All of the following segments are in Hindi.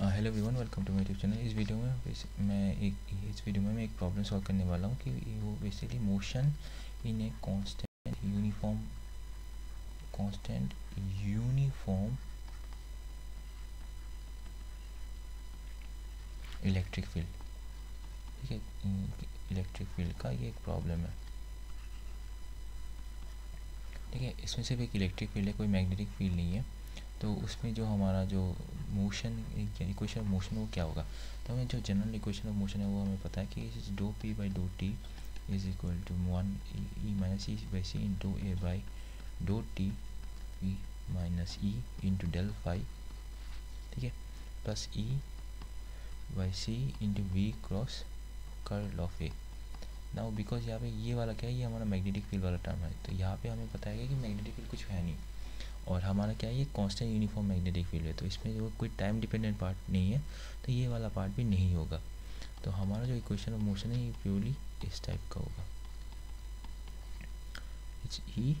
Hello everyone welcome to my YouTube channel इस वीडियो में मैं एक, इस वीडियो में मैं एक प्रॉब्लम सॉल्व करने वाला हूँ कि वो basically motion in a constant uniform constant uniform electric field ठीक है? इलेक्ट्रिक फ़ील्ड का ये एक प्रॉब्लम है। ठीक है? इसमें सिर्फ़ एक इलेक्ट्रिक फ़ील्ड है, कोई मैग्नेटिक फ़ील्ड नहीं है। तो उसमें जो हमारा जो मोशन इक्वेशन ऑफ़ मोशन वो क्या होगा? तो हमें जो जनरल इक्वेशन ऑफ़ मोशन है, वो हमें पता है कि D P by D T is equal to one E minus E by C into A by D T E minus E into del five ठीक है? Plus E by C into V cross curl of A now because यहाँ पे ये वाला क्या है, ये हमारा मैग्नेटिक फ़ील्ड वाला टर्म है तो यहाँ पे हमें पता है कि मैग्नेटिक फ़ील्ड कुछ है नहीं। और हमारा क्या है, ये कांस्टेंट यूनिफॉर्म मैग्नेटिक फ़ील्ड है तो इसमें जो कोई टाइम डिपेंडेंट पार्ट नहीं है तो ये वाला पार्ट भी नहीं होगा। तो हमारा जो इक्वेशन ऑफ़ मोशन है, ये प्योरली इस टाइप का होगा। इट्स ई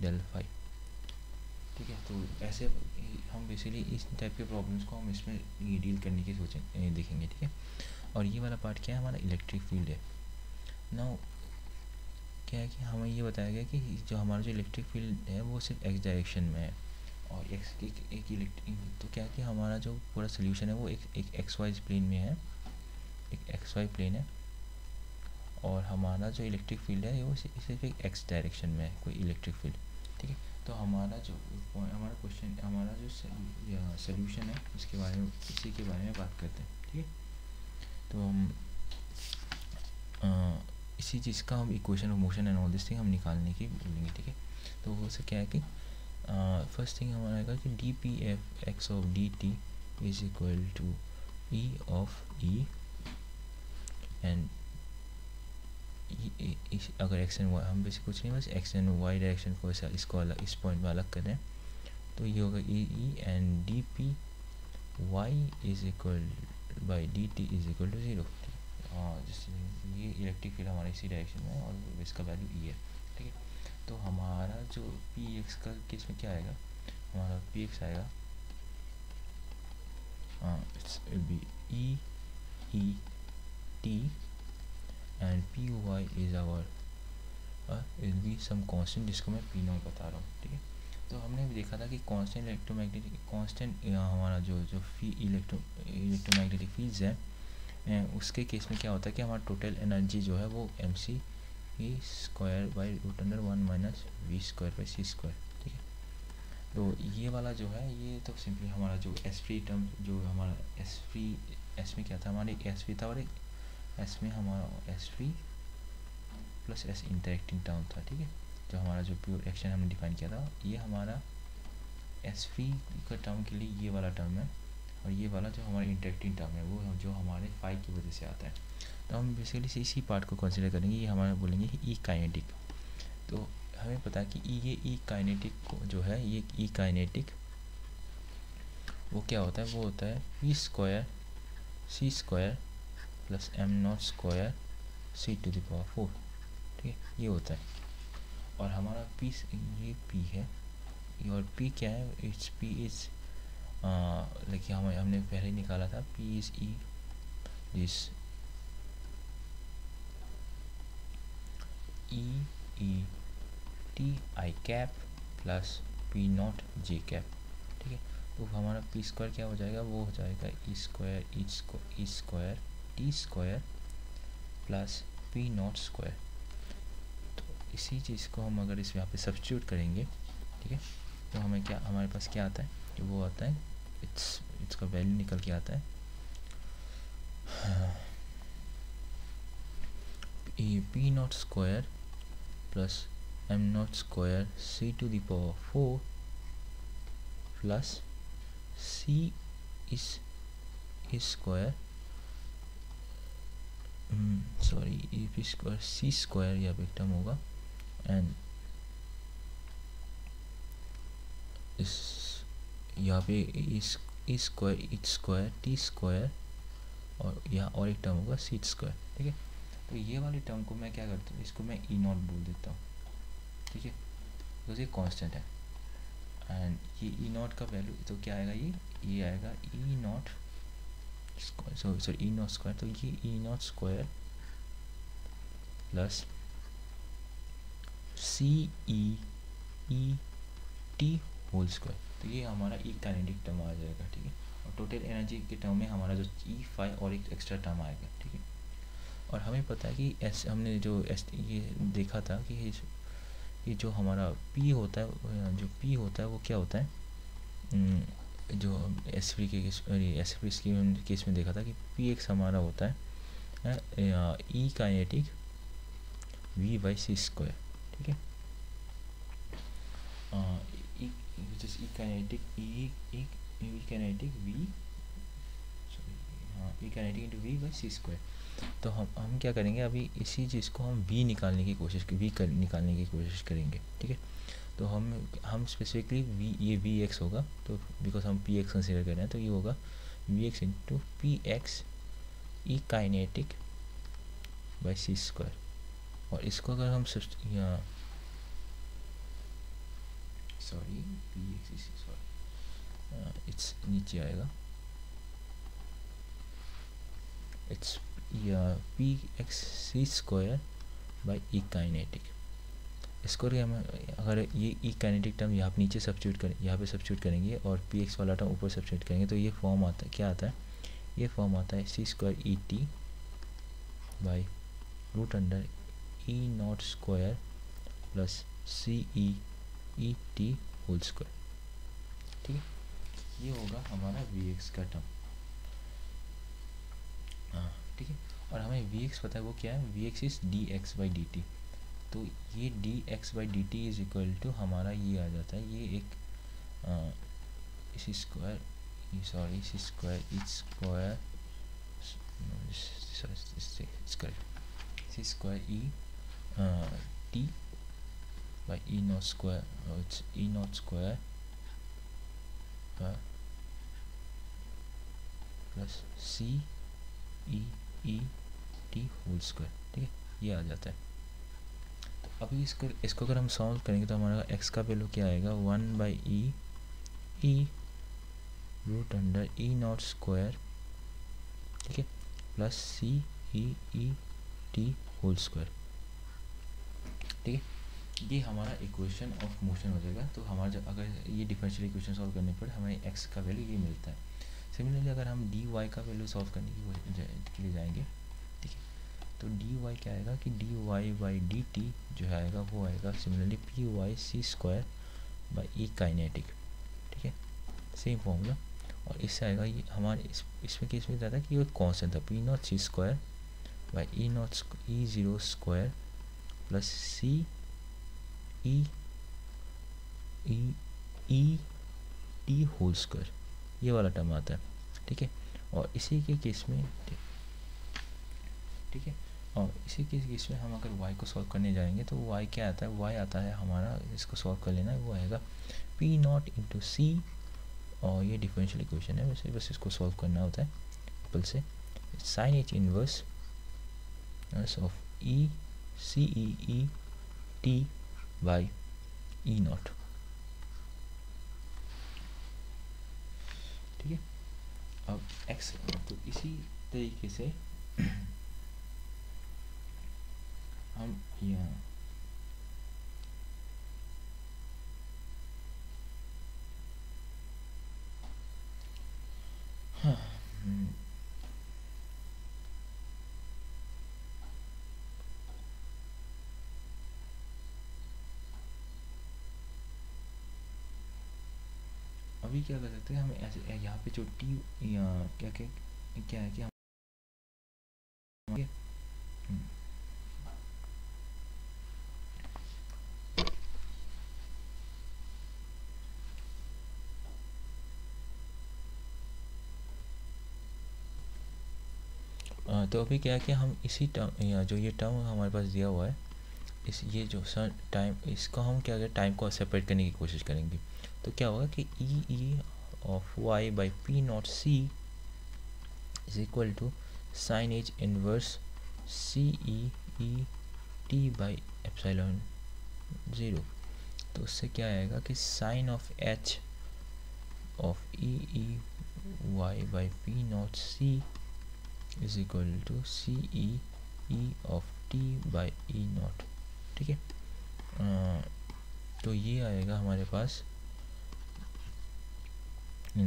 डेल फाइव ठीक है तो ऐसे हम बेसिकली इस टाइप के प्रॉब्लम्स को हम इसमें ये डील करने की सोचें देखेंगे, ठीक है? और ये वाला पार्ट क्या है, हमारा इलेक्ट्रिक फ़ील्ड है। नाउ क्या है कि हमें ये बताया गया कि जो हमारा जो इलेक्ट्रिक फ़ील्ड है वो सिर्फ़ एक्स डायरेक्शन में है और एक्स एक, एक इलेक्ट्रिक तो क्या है कि हमारा जो पूरा सोल्यूशन है वो एक एक एक्स वाई प्लेन में है एक एक्स वाई प्लेन है और हमारा जो इलेक्ट्रिक फ़ील्ड है वो सिर्फ़ एक एक्स डायरेक्शन में है कोई इलेक्ट्रिक फ़ील्ड ठीक है? तो हमारा जो हमारा क्वेश्चन हमारा जो सोल्यूशन है उसके बारे में इसी के बारे में बात करते हैं ठीक है? तो हम इसी चीज़ का हम equation of motion and all this thing हम निकालने की बोलेंगे, ठीक है? तो वो से क्या है कि फ़र्स्ट थिंग हमारा आएगा कि D P F X of D T is equal to E of E and अगर एक्स एंड वाई हम बेसिक कुछ नहीं, बस एक्स एंड वाई डायरेक्शन को ऐसा इसको अलग, इस पॉइंट में अलग करें तो ये होगा E E and D P Y is equal by D T is equal to zero जैसे ये इलेक्ट्रिक फ़ील्ड हमारे इसी डायरेक्शन में है और इसका वैल्यू ई है, ठीक है? तो हमारा जो पी एक्स का केस में क्या आएगा? हमारा पी एक्स आएगा will be E E T and P Y is our will be some constant जिसको मैं पी नॉट बता रहा हूँ, ठीक है? तो हमने भी देखा था कि कांस्टेंट इलेक्ट्रोमैग्नेटिक कांस्टेंट हमारा जो जो फ़ी इलेक्ट्रो इलेक्ट्रोमैग्नेटिक फील्ड्स है उसके केस में क्या होता है कि हमारा टोटल एनर्जी जो है वो M C square by root under one minus V square by C square ठीक है? तो ये वाला जो है, ये तो सिंपली हमारा जो एस फ्री टर्म जो हमारा एस फ्री एस में क्या था? हमारे एस फ्री था और एक एस में हमारा S free plus S interacting term था, ठीक है? जो हमारा जो प्योर एक्शन हमने डिफाइन किया था, ये हमारा एस फ्री का टर्म के लिए ये वाला टर्म है। और ये वाला जो हमारा इंटरेक्टिंग टर्म है, वो जो हमारे फाइव की वजह से आता है। तो हम बेसिकली इसी पार्ट को कंसिडर करेंगे, ये हमारा बोलेंगे ई काइनेटिक तो हमें पता है कि ये ई काइनेटिक जो है, ये ई काइनेटिक वो क्या होता है? वो होता है P square C square plus M not square C to the power four ठीक है? ये होता है। और हमारा पी ये पी है, और पी क्या है? इट्स पी इज़ देखिए हम, हमने पहले निकाला था P is E this E E T I cap plus P not J cap ठीक है? तो हमारा पी स्क्वायर क्या हो जाएगा? वो हो जाएगा E square E square T square plus P not square तो इसी चीज़ को हम अगर इस यहाँ पे सब्सिट्यूट करेंगे, ठीक है? तो हमें क्या, हमारे पास क्या आता है? वो आता है इट्स इसका वैल्यू निकल के आता है। P not square plus M not square C to the power four plus C इस square sorry E P square C square या एक टर्म होगा एंड यहाँ पे इस square each square T square और यहाँ और एक टर्म होगा सीट स्क्वायर ठीक है? तो ये वाली टर्म को मैं क्या करता हूँ, इसको मैं ई नॉट बोल देता हूँ, ठीक है? बिकॉज़ ये कांस्टेंट है। एंड ये ई नॉट का वैल्यू तो क्या आएगा ये? ये आएगा E not so sorry E not square तो ये E not square plus C E E T whole square तो ये हमारा ई काइनेटिक टर्म आ जाएगा, ठीक है? और टोटल एनर्जी के टर्म में हमारा जो ई फाइव और एक एक्स्ट्रा टर्म आएगा, ठीक है? और हमें पता है कि एस हमने जो एस ये देखा था कि ये जो हमारा पी होता है जो पी होता है, वो क्या होता है? जो एस फ्री के एस फ्री के केस में देखा था कि पी एक्स हमारा होता है E kinetic V by C square ठीक है? E kinetic E E kinetic V sorry हाँ E kinetic into V by C square तो हम हम क्या करेंगे? अभी इसी चीज़ को हम वी निकालने की कोशिश वी कर, निकालने की कोशिश करेंगे, ठीक है? तो हम हम स्पेसिफिकली वी ये वी एक्स होगा तो बिकॉज़ हम पी एक्स कंसिडर कर रहे हैं तो ये होगा V X into P X E kinetic by C square और इसको अगर हम यहाँ sorry P X sorry it's नीचे आएगा it's P X C square by E kinetic इसको हम, अगर ये ई काइनेटिक टर्म यहाँ पे नीचे सब्सिट्यूट करें, यहाँ पे सब्सिट्यूट करेंगे और पी एक्स वाला टर्म ऊपर सब्सिट्यूट करेंगे तो ये फॉर्म आता है, क्या आता है? ये फॉर्म आता है C square E T by root under E not square plus C E E T whole square ठीक है? ये होगा हमारा वी एक्स का टर्म हाँ ठीक है? और हमें वी एक्स पता है वो क्या है? V X is D X by D T तो ये D X by D T is equal to हमारा ये आ जाता है। ये एक इसी स्क्वायर सॉरी इसी square each square square E T by E not square it's E not square plus C E E T whole square ठीक है? ये आ जाता है। तो अभी इसको इसको अगर हम सॉल्व करेंगे तो हमारा एक्स का वैल्यू क्या आएगा? One by E E root under E not square ठीक है? Plus C E E T whole square ठीक है? ये हमारा इक्वेशन ऑफ़ मोशन हो जाएगा। तो हमारा जब अगर ये डिफरेंशियल इक्वेशन सॉल्व करने पर हमें एक्स का वैल्यू ये मिलता है। सिमिलरली अगर हम डी वाई का वैल्यू सॉल्व करने की के लिए जाएँगे, ठीक है? तो डी वाई क्या आएगा कि D Y by D T जो आएगा, वो आएगा similarly P Y C square by E kinetic ठीक है? सेम फॉर्मूला और इससे आएगा ये हमारे इस, इसमें केस में है कि ये कॉन्सेंट था? P not C square by E not E zero square plus C E E T whole square ये वाला टर्म आता है, ठीक है? और इसी के केस में, ठीक है? और इसी के केस में हम अगर y को सॉल्व करने जाएँगे तो y क्या आता है? y आता है हमारा, इसको सॉल्व कर लेना है वो आएगा p नॉट इंटू सी और ये डिफरेंशियल इक्वेशन है, वैसे बस इसको सॉल्व करना होता है पल से। Sine H inverse of E C E T by E not ठीक है? अब x तो इसी तरीके से हम यहाँ अभी क्या कर सकते हैं, हम ऐसे यहाँ पे जो टी क्या क्या क्या है कि हम तो अभी क्या है कि हम इसी टर्म जो ये टर्म हमारे पास दिया हुआ है इस, ये जो सर टाइम इसको हम क्या करें टाइम को सेपरेट करने की कोशिश करेंगे। तो क्या होगा कि E E of Y by P not C is equal to sine H inverse C E E T by epsilon zero तो उससे क्या आएगा कि sine of H of E E Y by P not C is equal to C E E of T by E not ठीक है। तो ये आएगा हमारे पास।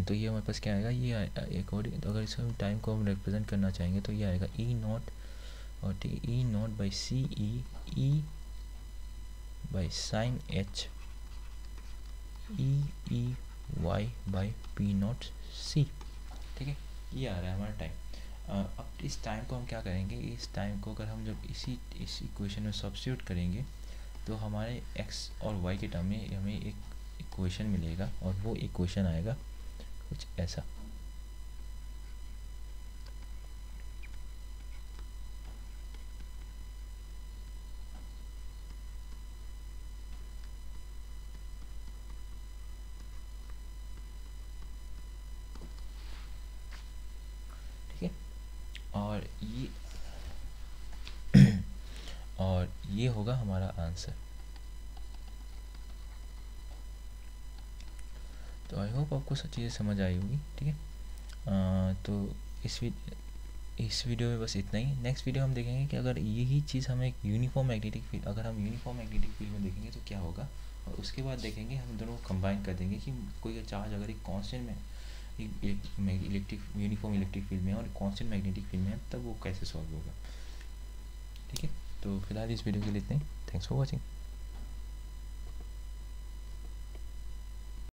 तो ये हमारे पास क्या आएगा? ये अकॉर्डिंग तो अगर इसको टाइम को हम रिप्रेजेंट करना चाहेंगे तो ये आएगा ई नॉट और ठीक है E not by C E E by sine H E E Y by P not C ठीक है, ये आ रहा है हमारा टाइम अब इस टाइम को हम क्या करेंगे? इस टाइम को अगर हम जब इसी, इस इक्वेशन में सब्सिट्यूट करेंगे तो हमारे एक्स और वाई के टर्म में हमें एक इक्वेशन मिलेगा और वो इक्वेशन आएगा कुछ ऐसा ठीक है और ये और ये होगा हमारा आंसर। तो आई होप आपको सब चीज़ें समझ आई होगी, ठीक है? तो इस इस वीडियो में बस इतना ही। नेक्स्ट वीडियो हम देखेंगे कि अगर यही चीज़ हमें एक यूनिफॉर्म मैग्नेटिक फ़ील्ड अगर हम यूनिफॉर्म मैग्नेटिक फ़ील्ड में देखेंगे तो क्या होगा? और उसके बाद देखेंगे हम दोनों कंबाइन कर देंगे कि कोई चार्ज अगर एक कांस्टेंट में एक इलेक्ट्रिक यूनिफॉर्म इलेक्ट्रिक फ़ील्ड में और कॉन्स्टेंट मैग्नेटिक फ़ील्ड में है, तब वो कैसे सॉल्व होगा? ठीक है तो फ़िलहाल इस वीडियो के लिए इतना थैंक्स फॉर वॉचिंग